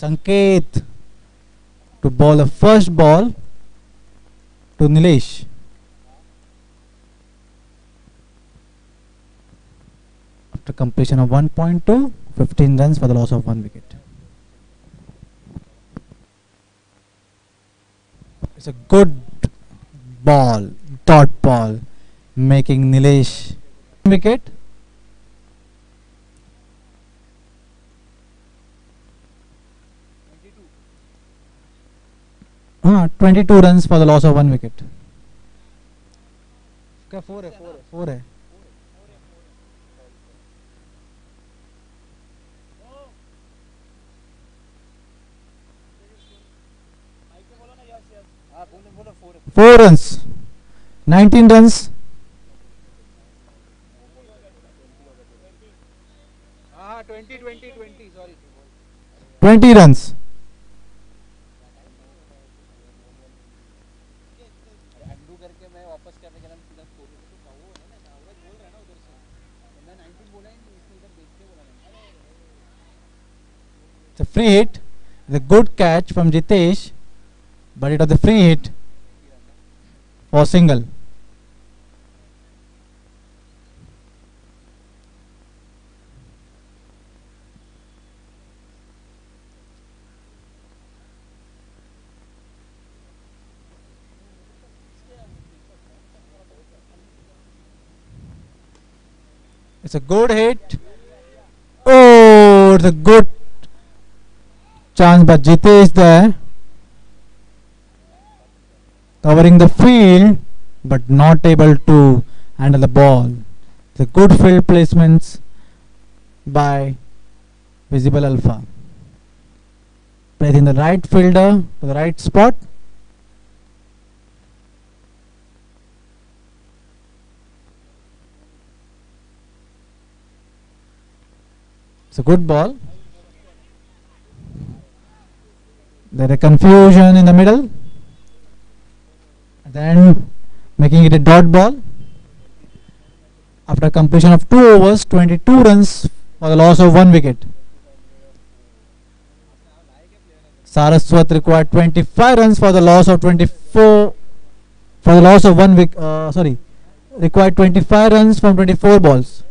Sanket to bowl the first ball to Nilesh. After completion of 1.2, 15 runs for the loss of one wicket. It's a good ball, dot ball, making Nilesh wicket. Twenty two run for the loss of one wicket उसका four है four है। Four है। Four run nineteen run twenty twenty twenty sorry twenty run it's a free hit the good catch from Jitesh but it was a free hit for single It's a good hit. Oh, it's a good chance, but is there covering the field, but not able to handle the ball. the good field placements by Visible Alpha. Placing the right fielder to the right spot. It's a good ball. There a confusion in the middle. Then making it a dot ball. After completion of two overs, 22 runs for the loss of one wicket. Saraswat required 25 runs for the loss of 24 for the loss of one wicket. Uh, sorry, required 25 runs from 24 balls.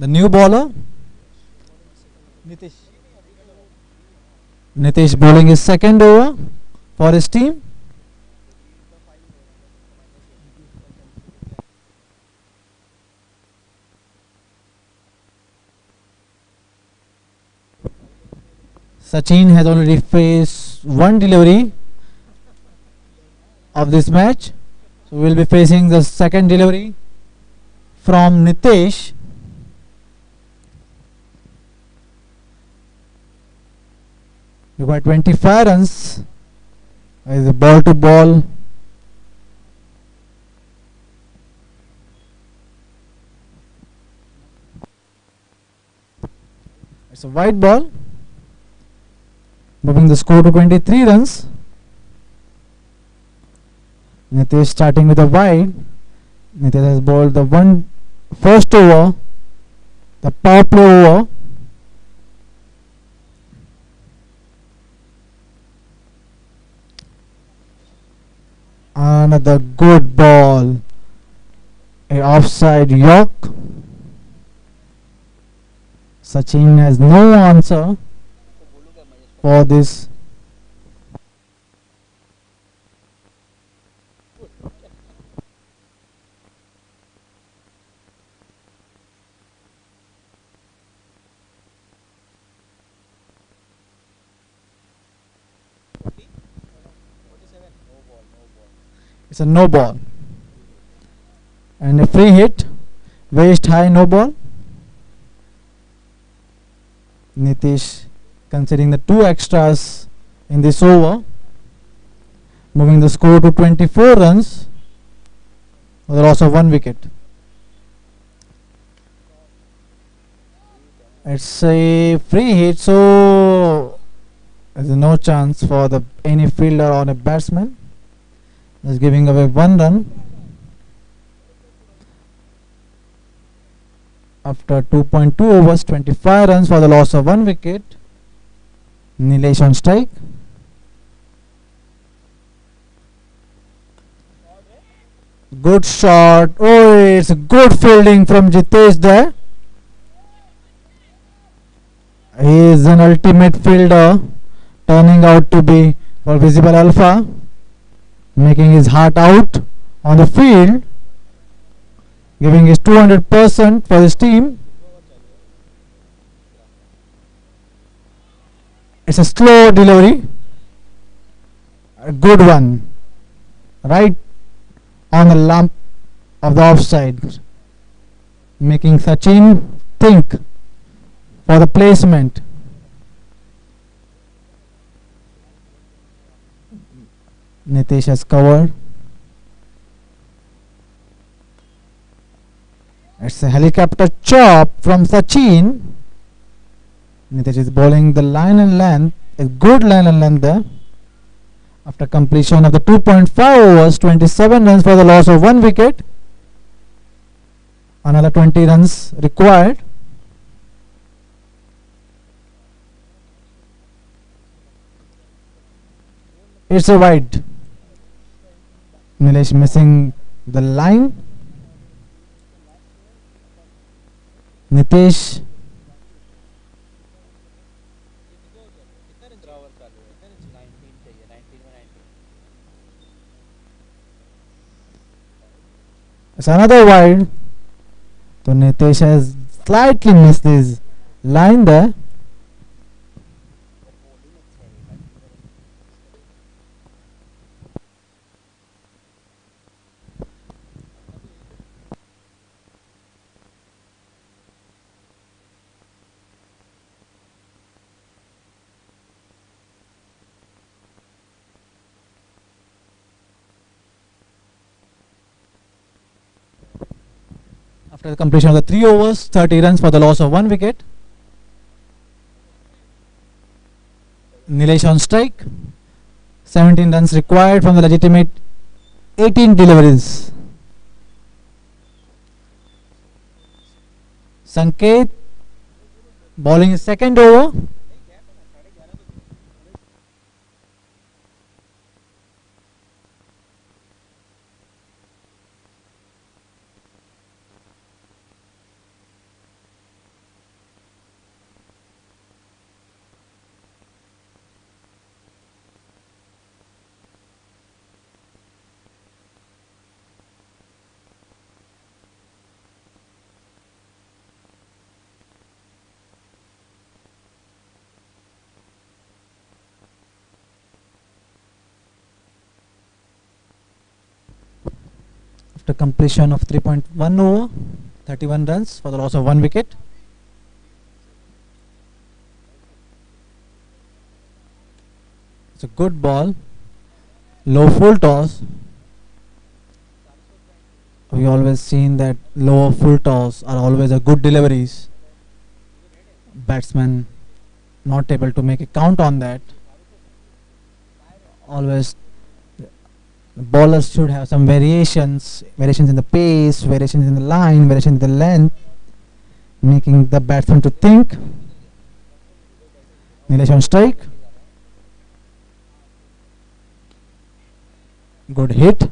The new bowler Nitish. Nitish bowling his second over for his team. Sachin has already faced one delivery of this match. So we will be facing the second delivery from Nitesh. You got 25 runs. Is a ball to ball. It's a white ball. Moving the score to 23 runs. Nitesh starting with a wide. Nitesh has bowled the one first over, the power play over. Another good ball. A offside York. Sachin has no answer for this. It's a no ball. And a free hit. Waist high no ball. Nitish considering the two extras in this over. Moving the score to 24 runs with a loss of one wicket. It's a free hit, so there's no chance for the any fielder or a batsman. Just giving away one run. After 2.2 overs, 25 runs for the loss of one wicket. Nilesh on strike. Good shot. Oh, it's good fielding from Jitesh there. He is an ultimate fielder, turning out to be for visible alpha, making his heart out on the field, giving his 200% for his team. It's a slow delivery, a good one, right on the lump of the offside, making Sachin think for the placement. Nitish has covered. It's a helicopter chop from Sachin. Nitish is bowling the line and length, a good line and length there. After completion of the 2.5 overs, 27 runs for the loss of one wicket. Another 20 runs required. It's a wide. Nilesh missing the line. Nitesh. It's another wide. So Nitesh has slightly missed his line there. Completion of the three overs, 30 runs for the loss of one wicket. Nilesh on strike. 17 runs required from the legitimate 18 deliveries. Sanket bowling his second over. After completion of 3.1 over, 31 runs for the loss of one wicket. It's a good ball. Low full toss. We always seen that lower full toss are always a good deliveries. Batsman not able to make a count on that. Always bowlers should have some variations, variations in the pace, variations in the line, variations in the length, making the batsman to think. Nilesh on strike. Good hit.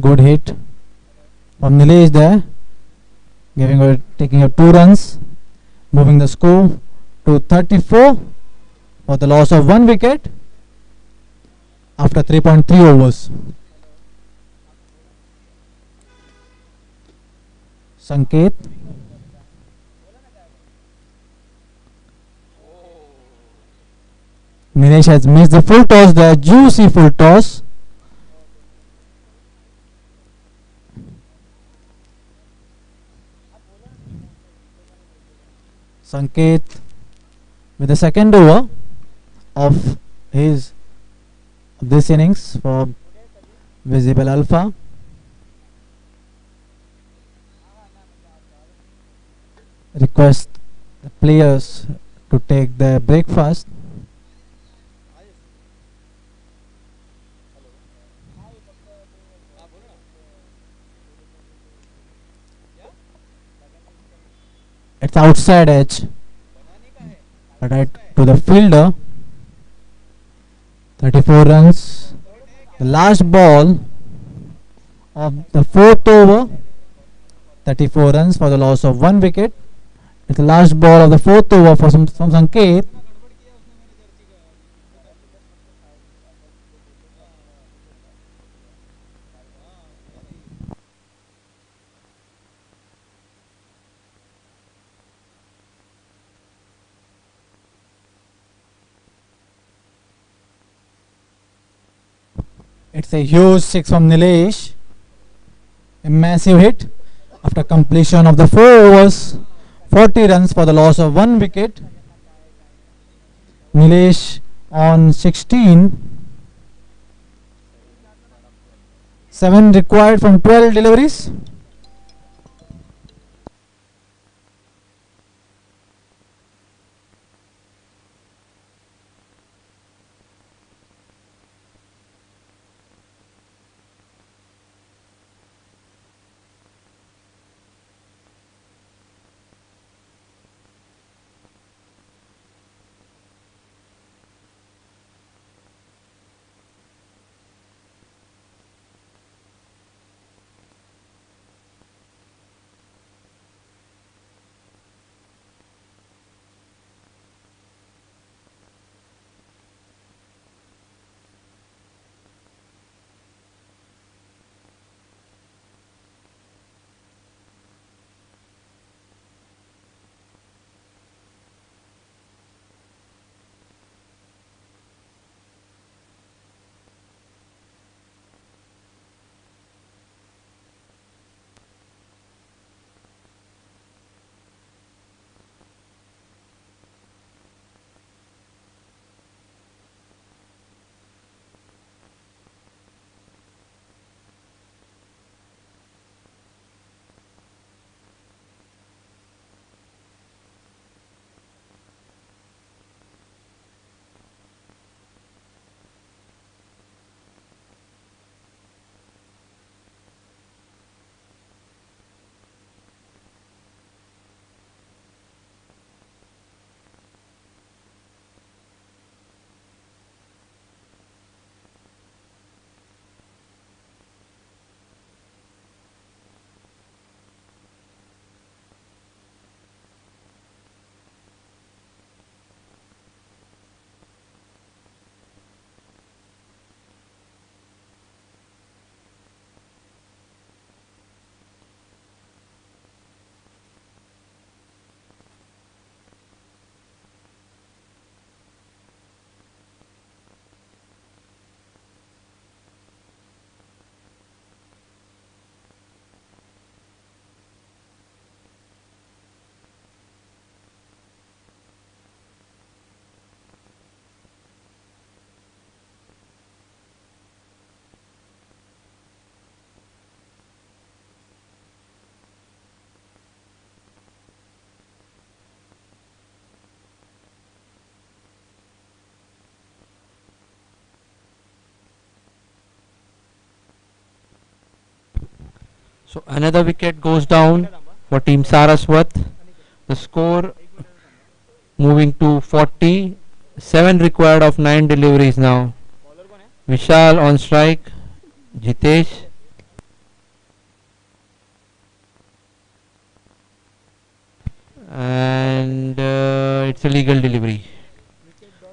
Good hit from Nilesh there, giving a, taking a two runs, moving the score to 34 for the loss of one wicket after 3.3 overs. Sanket Nilesh has missed the full toss, the juicy full toss. Sanket with the second over of his this innings for visible alpha. Request the players to take their breakfast it's outside edge. Right to the fielder. 34 runs. The last ball of the fourth over. 34 runs for the loss of one wicket. It's the last ball of the fourth over for some, from Sanket. It's a huge six from Nilesh. A massive hit after completion of the four overs. 40 runs for the loss of one wicket. Nilesh on 16. 7 required from 12 deliveries. So another wicket goes down for Team Saraswat. The score moving to 40. 7 required of 9 deliveries now. Vishal on strike. Jitesh. And uh, it's a legal delivery.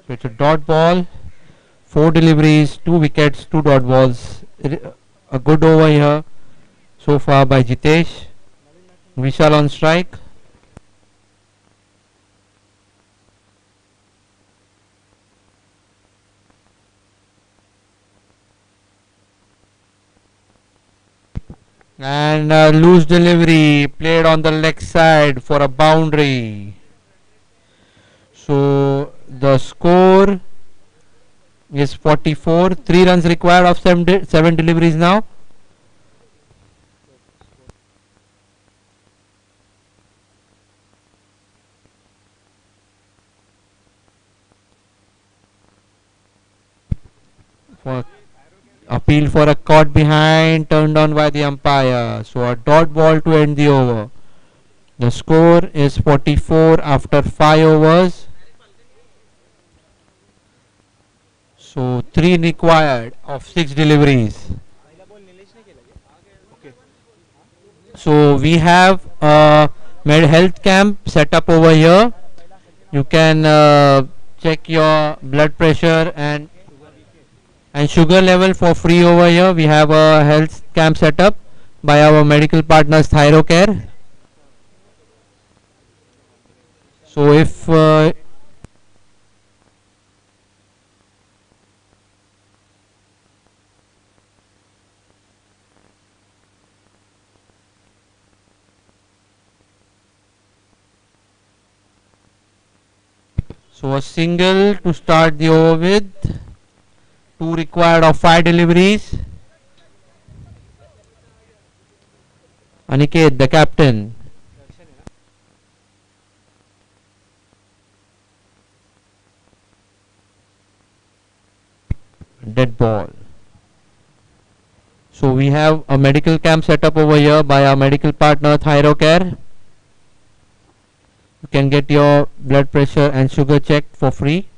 So it's a dot ball. 4 deliveries, 2 wickets, 2 dot balls. A good over here so far by Jitesh. Vishal on strike. And uh, loose delivery played on the leg side for a boundary. So the score is 44. 3 runs required of 7, de- seven deliveries now. for appeal for a caught behind turned on by the umpire so a dot ball to end the over The score is 44 after 5 overs. So 3 required of 6 deliveries. So we have a med health camp set up over here. You can uh, check your blood pressure and and sugar level for free over here. We have a health camp set up by our medical partners Thyrocare. So if uh, so a single to start the over with, two required of five deliveries. Aniket, the captain. Dead ball. So we have a medical camp set up over here by our medical partner Thyrocare. You can get your blood pressure and sugar checked for free.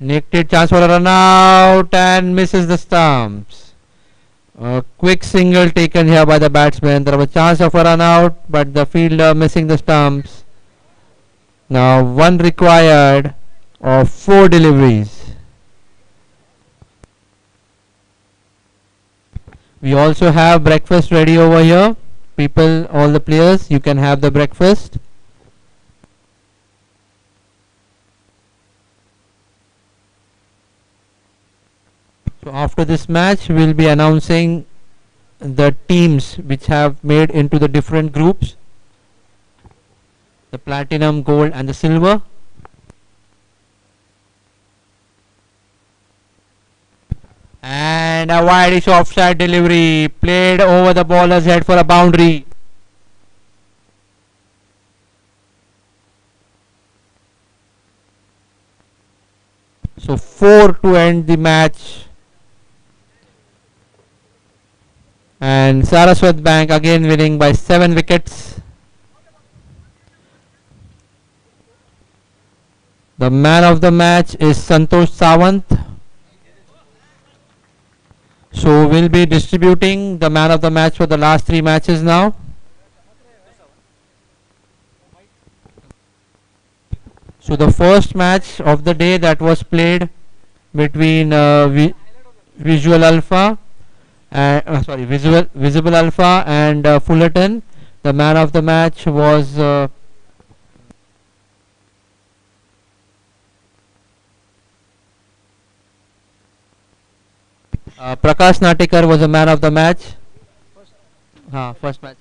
Naked chance for a run out and misses the stumps. A quick single taken here by the batsman. There was a chance of a run out, but the fielder missing the stumps. Now one required of four deliveries. We also have breakfast ready over here. People, all the players, you can have the breakfast. So after this match, we will be announcing the teams which have made into the different groups. The platinum, gold and the silver. And a wideish offside delivery played over the bowler's head for a boundary. So four to end the match. And Saraswat Bank again winning by seven wickets. The man of the match is Santosh Sawant. So we'll be distributing the man of the match for the last three matches now. So the first match of the day that was played between uh, Vi- Visual Alpha, uh, uh, sorry, Visual Visible Alpha and uh, Fullerton. The man of the match was uh, uh, Prakash Natikar was a man of the match. हाँ first match.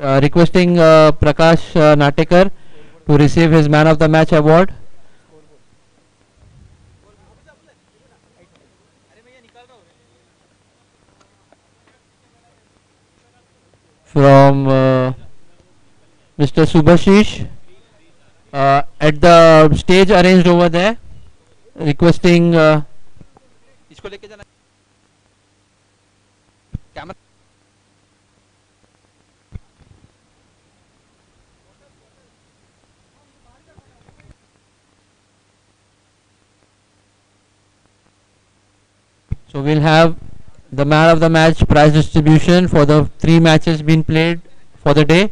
Uh, requesting uh, Prakash uh, Natikar to receive his man of the match award. From uh, Mr. Subhashish uh, at the stage arranged over there, requesting uh, इसको लेके जाना camera So we'll have the man of the match prize distribution for the three matches being played for the day.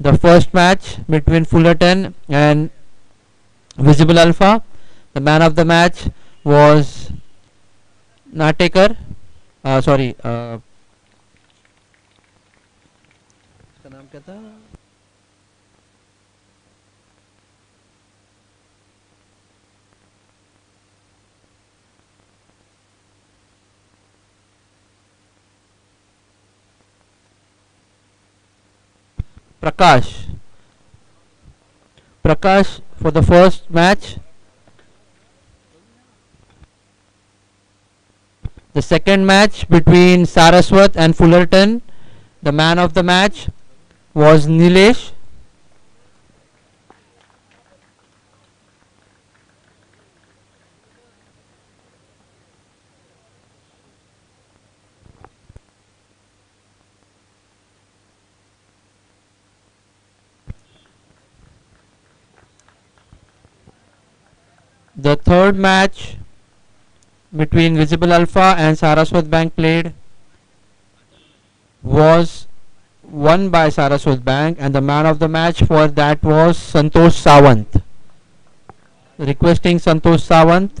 The first match between Fullerton and Visible Alpha. The man of the match was Natekar. Uh, sorry. Uh, उसका नाम क्या था Prakash. Prakash for the first match. The second match between Saraswat and Fullerton. The man of the match was Nilesh. The third match between Visible Alpha and Saraswat Bank played was won by Saraswat Bank and the man of the match for that was Santosh Sawant. Requesting Santosh Sawant.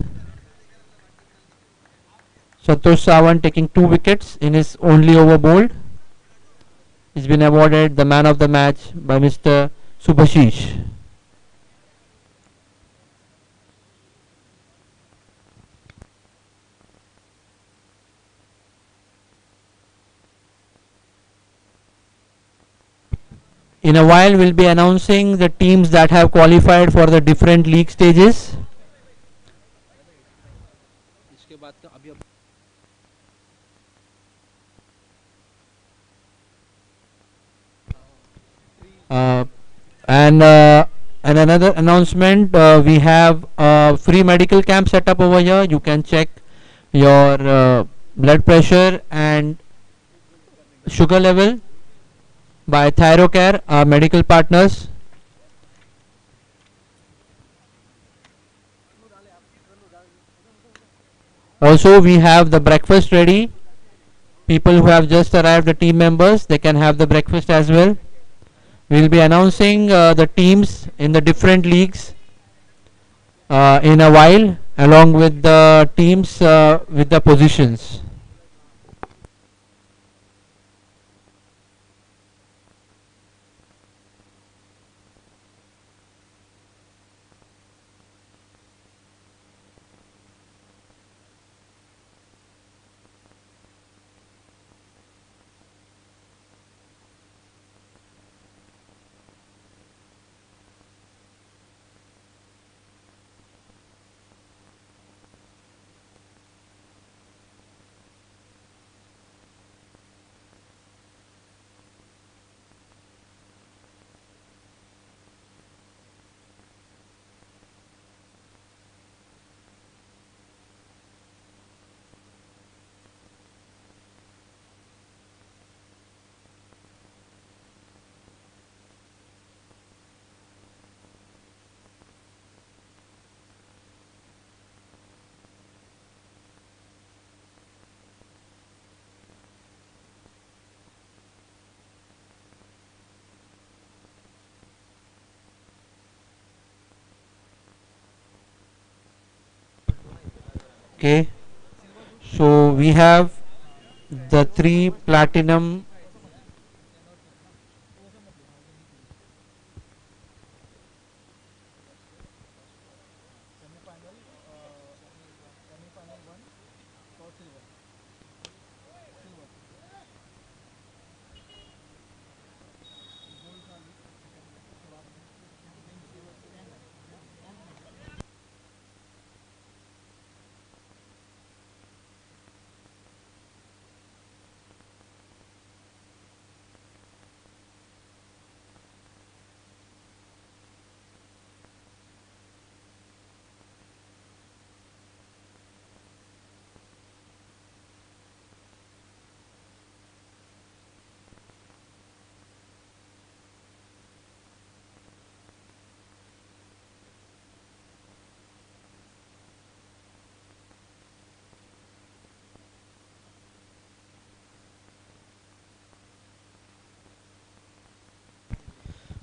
Santosh Sawant taking two wickets in his only over bowled. He's been awarded the man of the match by Mr. Subhashish. in a while we'll be announcing the teams that have qualified for the different league stages. Uh, and uh, and another announcement uh, we have a free medical camp set up over here. You can check your uh, blood pressure and sugar level by thyrocare our medical partners. Also we have the breakfast ready. People who have just arrived the team members they can have the breakfast as well. We'll be announcing uh, the teams in the different leagues uh, in a while along with the teams uh, with the positions okay. So we have the three platinum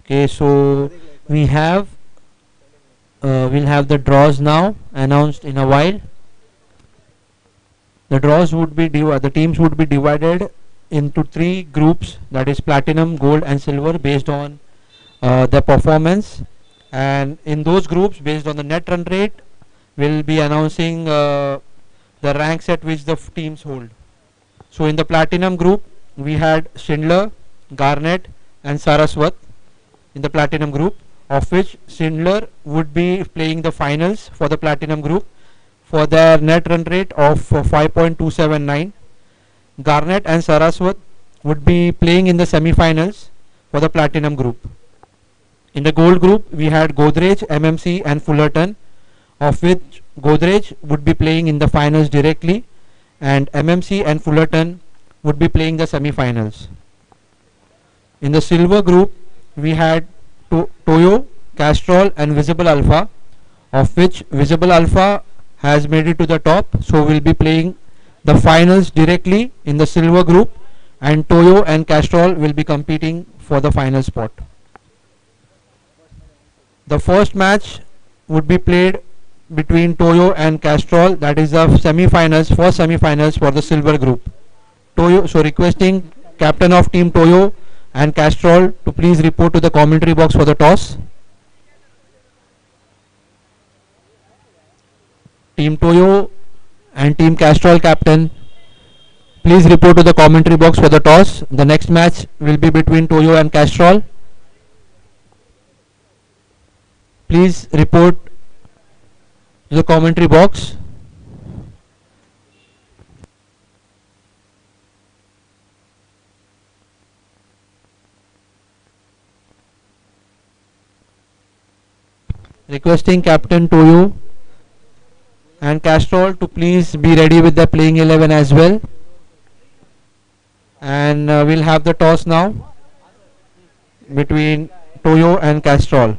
okay so we have uh, we'll have the draws now announced in a while. The draws would be the teams would be divided into three groups that is platinum gold and silver based on uh, their performance. And in those groups based on the net run rate we'll be announcing uh, the ranks at which the teams hold. So in the platinum group we had schindler garnet and saraswat in the platinum group of which Schindler would be playing the finals for the platinum group for their net run rate of uh, 5.279 Garnet and Saraswat would be playing in the semi-finals for the platinum group. In the gold group we had Godrej MMC and Fullerton of which Godrej would be playing in the finals directly and MMC and Fullerton would be playing the semi-finals. In the silver group we had to- Toyo, Castrol and Visible Alpha of which Visible Alpha has made it to the top. So we'll be playing the finals directly in the silver group and Toyo and Castrol will be competing for the final spot. The first match would be played between Toyo and Castrol that is the semi-finals first semi-finals for the silver group. Toyo so requesting captain of team Toyo and Castrol to please report to the commentary box for the toss. Team Toyo and Team Castrol captain, please report to the commentary box for the toss. The next match will be between Toyo and Castrol. Please report to the commentary box. Requesting Captain Toyo and Castrol to please be ready with the playing 11 as well. And uh, we'll have the toss now between Toyo and Castrol.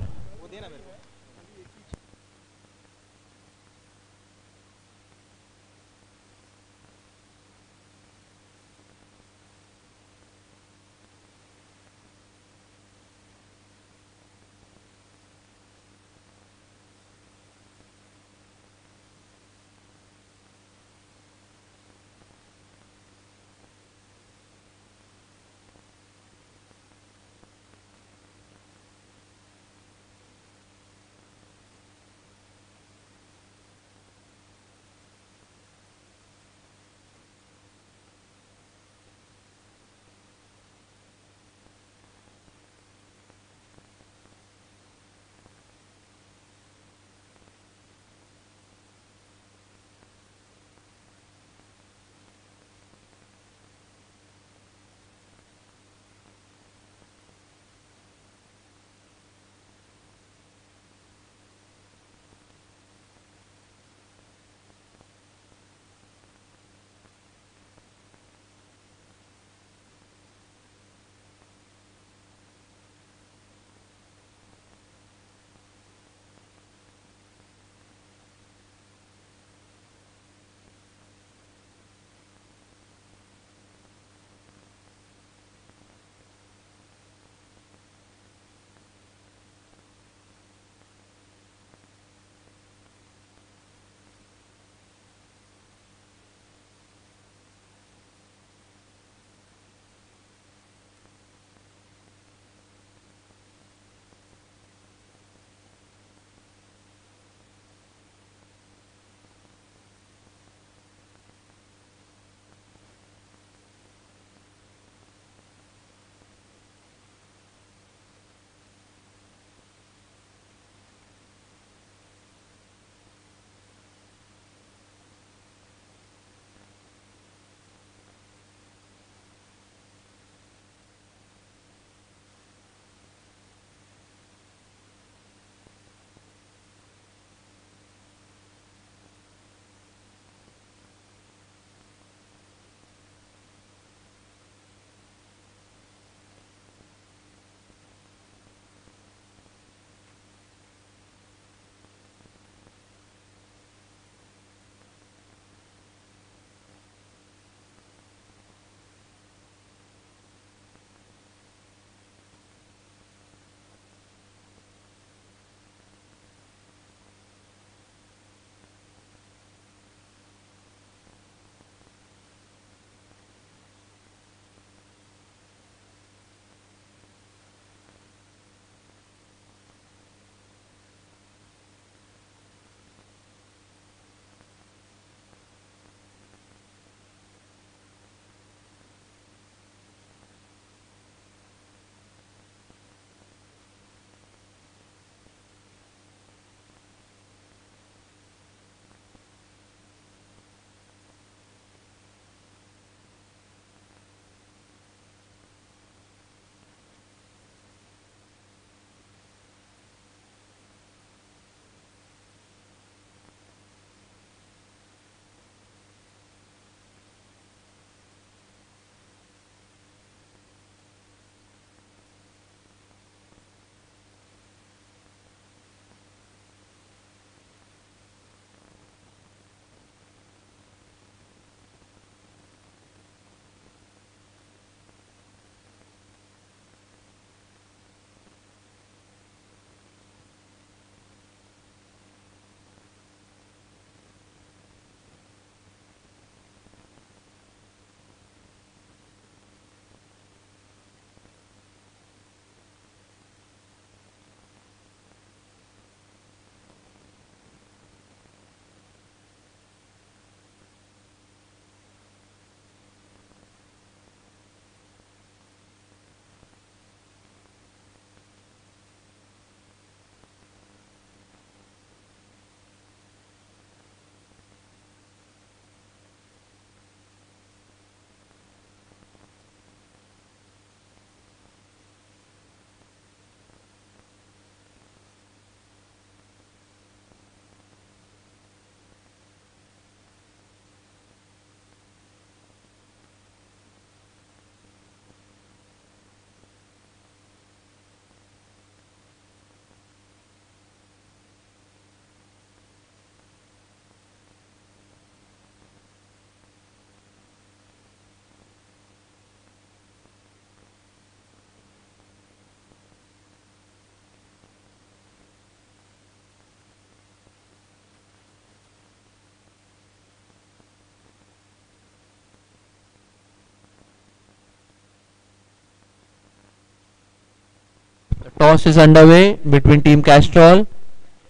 The toss is underway between Team Castrol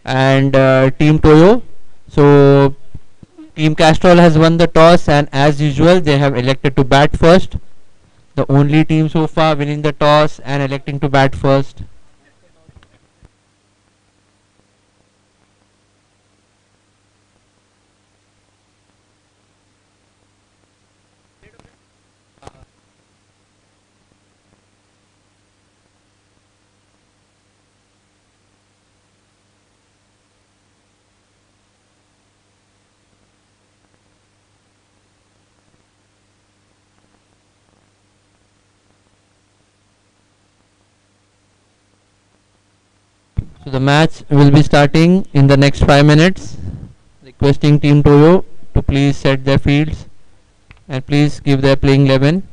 and uh, Team Toyo. So Team Castrol has won the toss and as usual they have elected to bat first. The only team so far winning the toss and electing to bat first. So the match will be starting in the next 5 minutes. Requesting Team Toyo to please set their fields and please give their playing 11.